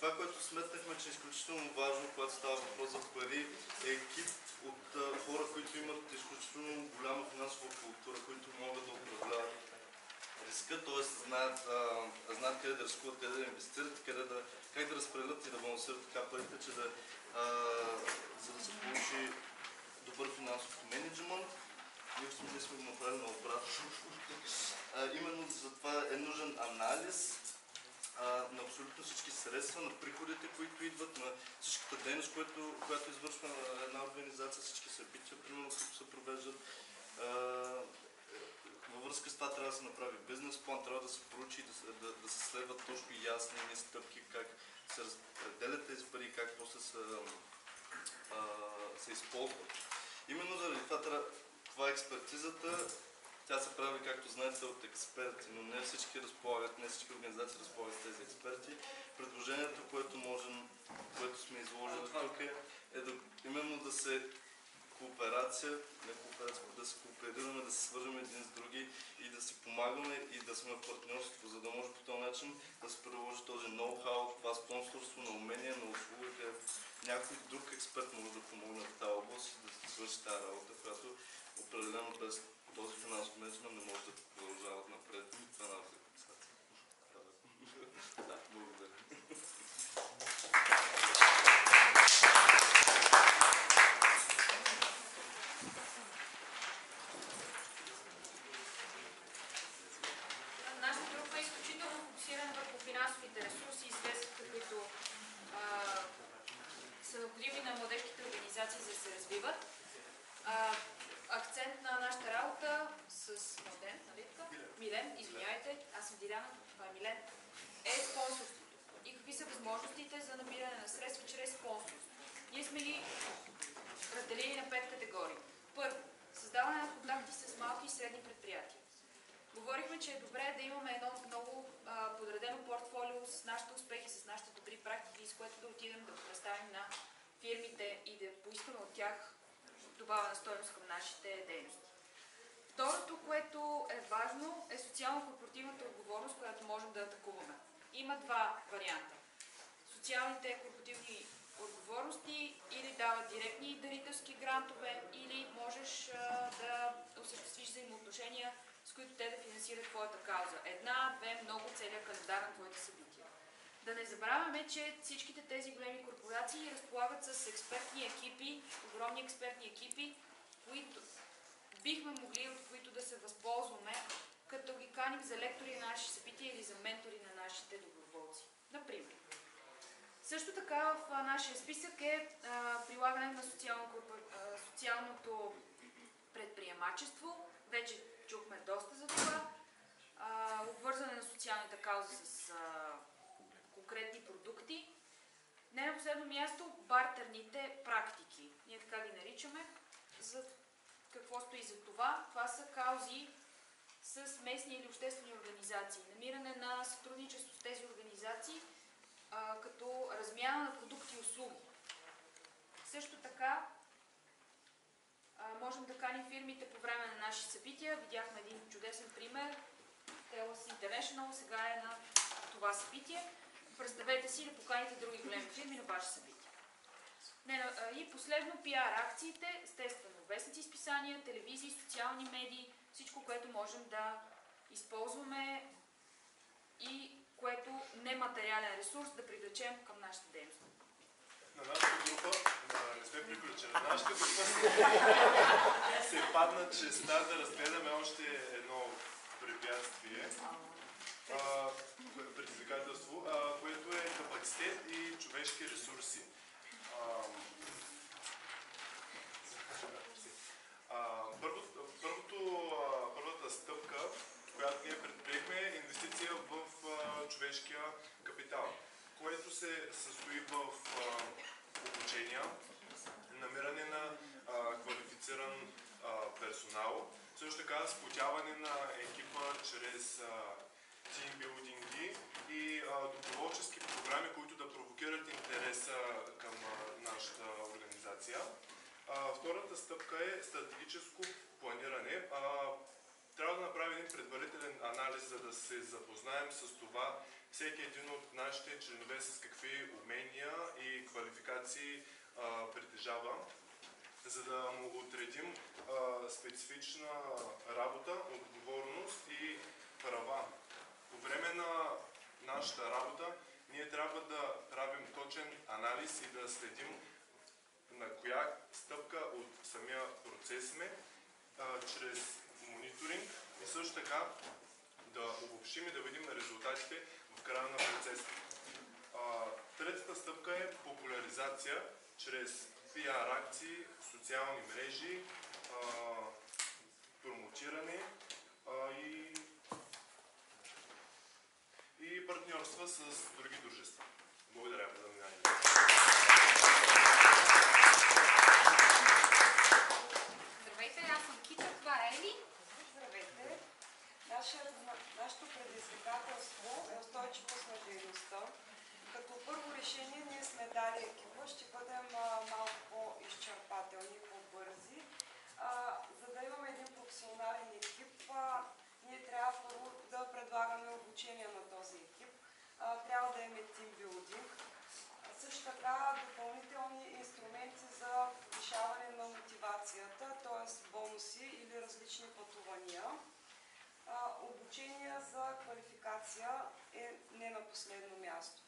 това, което сметнахме, че е изключително важно, когато става въпрос за пари, е екип от хора, които имат изключително голяма финансова култура, които могат да управляват риска, т.е. знаят, знаят къде да рискуват, къде да инвестират, къде да, как да разпределят и да балансират така парите, че да, а, за да се получи добър финансов менеджмент. Ние в смисъл сме го направили на обратно. именно за това е нужен анализ на абсолютно всички средства, на приходите, които идват, на всичката дейност, която, която извършва на една организация, всички събития, примерно, които се провеждат. Във връзка с това трябва да се направи бизнес план, трябва да се проучи да се, да, да се следват точно ясни стъпки, как се разпределят тези пари, как после се, се използват. Именно заради това, това е експертизата, тя се прави, както знаете, от експерти, но не всички разполагат, не всички организации разполагат с тези експерти. Предложението, което можем, което сме изложили тук е, е да, именно да се кооперация, не кооперация, да се кооперираме, да се свържем един с други и да си помагаме и да сме в партньорство, за да може по този начин да се приложи този ноу-хау, това спонсорство на умения, на услуги, където някой друг експерт може да помогне в тази област и да свърши тази работа, която определено без този финансов менеджмент не може да продължават напред. Това на Да, благодаря. Нашата група е изключително фокусирана върху финансовите ресурси и средствата, които а, са необходими на младежките организации за да се развиват. А, акцент на нашата работа с Младен, нали така? Милен, извинявайте, аз съм Диляна, е Милен, е спонсорството. И какви са възможностите за набиране на средства чрез спонсорство. Ние сме ги разделили на пет категории. Първо, създаване на контакти с малки и средни предприятия. Говорихме, че е добре да имаме едно много а, подредено портфолио с нашите успехи, с нашите добри практики, с което да отидем да представим на фирмите и да поискаме от тях добавена стойност към нашите дейности. Второто, което е важно, е социално-корпоративната отговорност, която можем да атакуваме. Има два варианта. Социалните корпоративни отговорности или дават директни дарителски грантове, или можеш а, да осъществиш взаимоотношения, с които те да финансират твоята кауза. Една, две, много, целият календар на твоите събития. Да не забравяме, че всичките тези големи корпорации разполагат с експертни екипи, огромни експертни екипи, които бихме могли, от които да се възползваме, като ги каним за лектори на наши събития или за ментори на нашите доброволци. Например. Също така в нашия списък е а, прилагане на социалното предприемачество. Вече чухме доста за това. Обвързане на социалните каузи с конкретни продукти. Не на последно място, бартерните практики. Ние така ги наричаме. За какво стои за това? Това са каузи с местни или обществени организации. Намиране на сътрудничество с тези организации а, като размяна на продукти и услуги. Също така а, можем да каним фирмите по време на наши събития. Видяхме един чудесен пример. Телас International сега е на това събитие. Представете си да поканите други големи фирми на ваше събитие. И последно пиар акциите, естествено, вестници, изписания, телевизии, социални медии, всичко, което можем да използваме и което нематериален ресурс да привлечем към нашата дейност. На нашата група, на, не сме приключили, на нашата група се падна, че сега да разгледаме още едно препятствие, а, предизвикателство, което е капацитет и човешки ресурси. А, първото, първото, първата стъпка, която ние предприехме е инвестиция в а, човешкия капитал, което се състои в а, обучения, намиране на а, квалифициран а, персонал, също така сплотяване на екипа чрез тимбилдинги и а, доброволчески програми, които да провокират интереса към а, нашата организация. А, втората стъпка е стратегическо планиране. А, трябва да направим един предварителен анализ, за да се запознаем с това всеки един от нашите членове с какви умения и квалификации а, притежава, за да му отредим а, специфична работа, отговорност и права. По време на нашата работа ние трябва да правим точен анализ и да следим на коя стъпка от самия процес сме, а, чрез мониторинг и също така да обобщим и да видим резултатите в края на процеса. Третата стъпка е популяризация чрез пиар акции, социални мрежи, а, промотиране а, и, и партньорства с други дружества. Благодаря за вниманието. Здравейте, аз съм Кита, това е Ели. Здравейте! Нашият, нашето предизвикателство е устойчивост на дейността. Като първо решение ние сме дали екипа, ще бъдем а, малко по-изчерпателни, по-бързи. А, за да имаме един професионален екип, а, ние трябва първо да предлагаме обучение на този екип. А, трябва да имаме тимбилдинг. А Също така допълнителни инструменти за повишаване на мотивацията, т.е. бонуси или различни пътувания. А, Обучение за квалификация е не на последно място.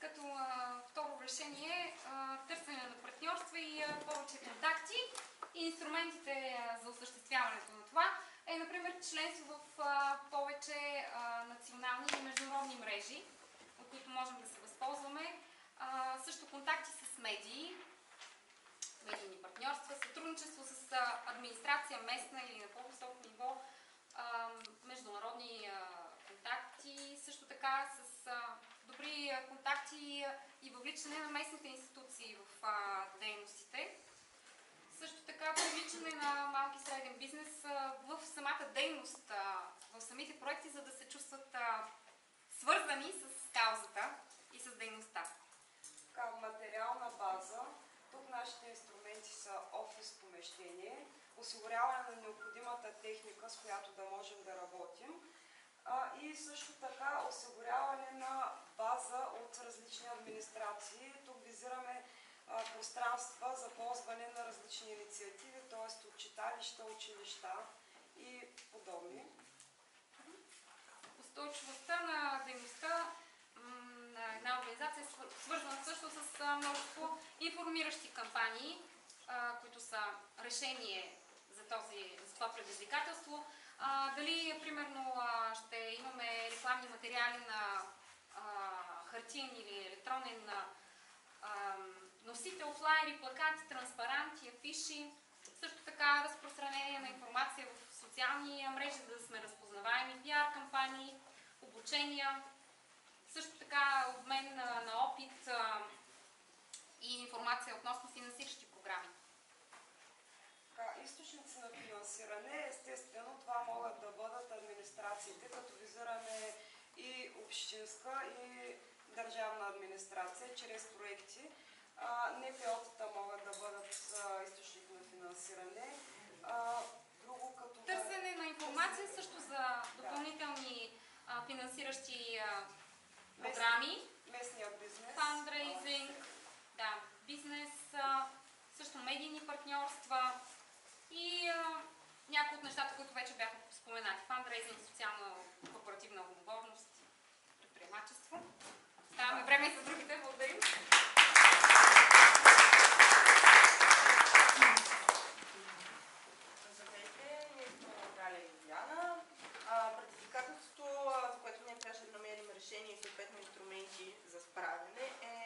Като а, второ решение а, търсене на партньорства и а, повече контакти и инструментите а, за осъществяването на това е, например, членство в а, повече а, национални и международни мрежи, от които можем да се възползваме. А, също контакти с медии, медийни партньорства, сътрудничество с администрация местна или на по-високо ниво, международни контакти, също така с добри контакти и въвличане на местните институции в дейностите. Също така привличане на малки и среден бизнес в самата дейност, в самите проекти, за да се чувстват свързани с каузата и с дейността. Така, материална база. Тук нашите инструменти са офис помещение, осигуряване на необходимата техника, с която да можем да работим и също така осигуряване на база от различни администрации. Тук визираме пространства за ползване на различни инициативи, т.е. от читалища, училища и подобни. Устойчивостта на дейността на една организация е свър- свързана също с множество информиращи кампании, които са решение този, за това предизвикателство. А, дали, примерно, ще имаме рекламни материали на а, хартиен или електронен а, носител, флайери, плакати, транспаранти, афиши. Също така разпространение на информация в социални мрежи, за да сме разпознаваеми, пиар кампании, обучения, също така обмен на, на опит а, и информация относно финансиращи програми. Източници на финансиране, естествено, това могат да бъдат администрациите, като визираме и общинска, и държавна администрация, чрез проекти. НПО-тата могат да бъдат източник на финансиране. А, друго като... Търсене на информация също за допълнителни а, финансиращи програми, Местният бизнес. фандрейзинг, да, бизнес, също медийни партньорства и а, някои от нещата, които вече бяха споменати. Фандрейзинг, социална корпоративна отговорност, предприемачество. Ставаме време за другите. Благодарим. Здравейте, ние сме Галя и Диана. А, Предизвикателството, а, за което ние трябваше да намерим решение и съответно инструменти за справяне е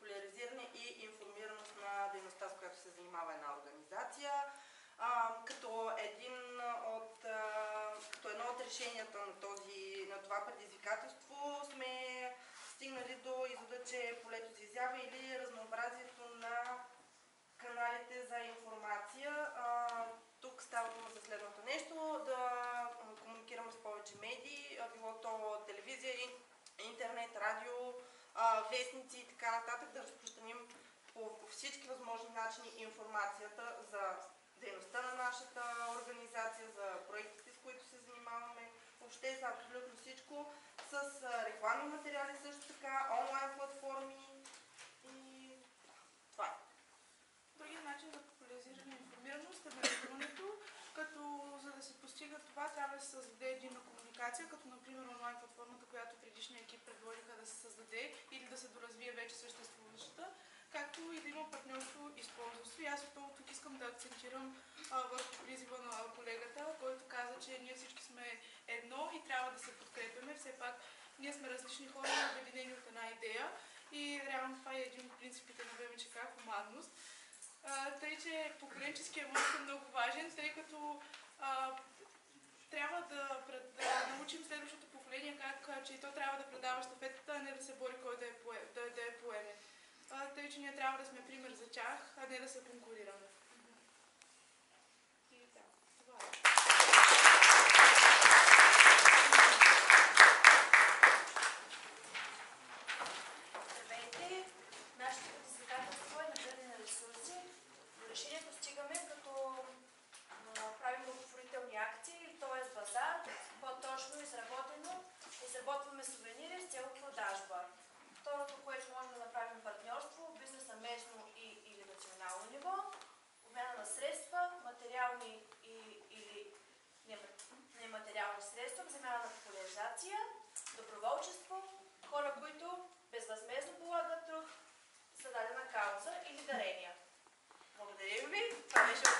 популяризиране и информираност на дейността, с която се занимава една организация. А, като, един от, а, като едно от решенията на, този, на това предизвикателство сме стигнали до извода, че полето за изява или разнообразието на каналите за информация. Тук става дума за следното нещо, да комуникираме с повече медии, било то телевизия, ин- интернет, радио, вестници и така нататък, да разпространим по, всички възможни начини информацията за дейността на нашата организация, за проектите, с които се занимаваме, въобще за абсолютно всичко, с рекламни материали също така, онлайн платформи и това е. Другият начин за популяризиране информираност е нарисуването, като за да се постига това трябва да се създаде единна комуникация, като например онлайн платформата, която предишния екип предложиха да се създаде или да се доразвие вече съществуващата, както и да има партньорство и. И аз отново тук искам да акцентирам върху призива на колегата, който каза, че ние всички сме едно и трябва да се подкрепяме. Все пак ние сме различни хора, обединени от една идея и реално това е един от принципите на ВМЧК – хуманност. А, тъй, че поколенческият мост е много важен, тъй като а, трябва да, да научим следващото поколение как, че и то трябва да предава щафетата, а не да се бори кой да, е да, да я поеме. Тъй, че ние трябва да сме пример за тях, а не да се конкурираме. доброволчество, хора, които безвъзмезно полагат труд за дадена кауза или дарения. Благодарим ви, това беше